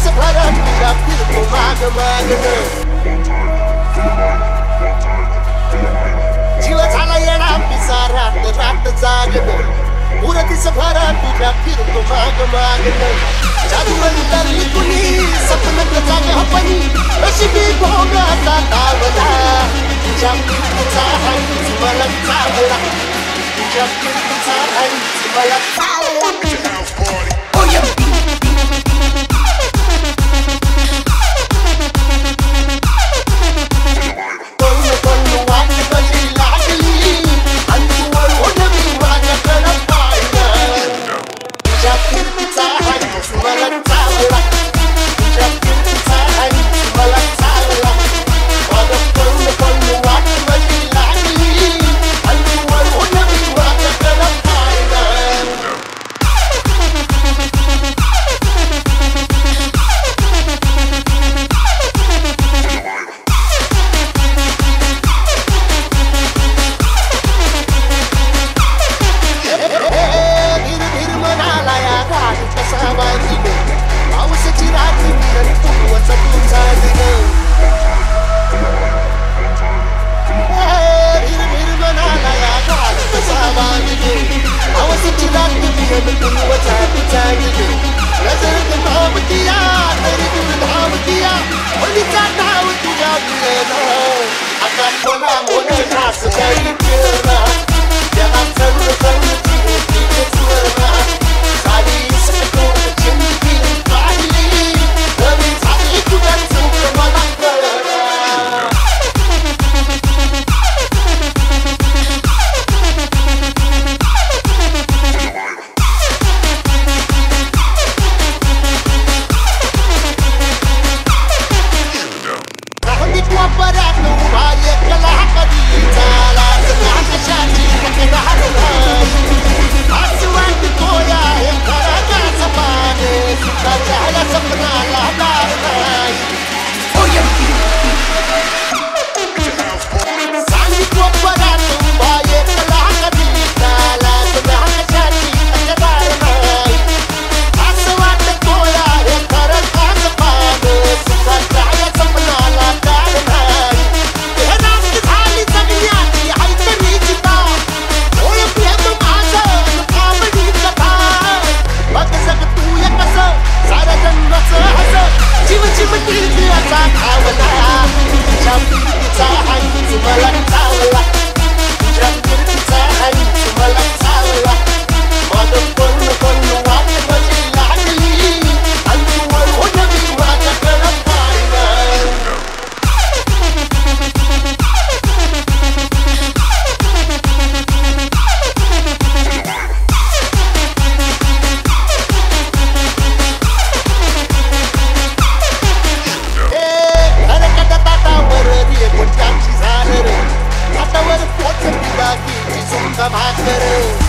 Neyse param yaptır kumağı mağını Civatana yaram bir zarar Dırak zagını Uğradıysa param yaptır kumağı mağını Çadırın darlıkuni Sapının kıtağın hapani Öşimi boğga tatavada Yaptır kutağın Zımalak tavıra Yaptır kutağın Zımalak tavıra साथ जाएँगे रजन के नाम दिया Well, I'm But it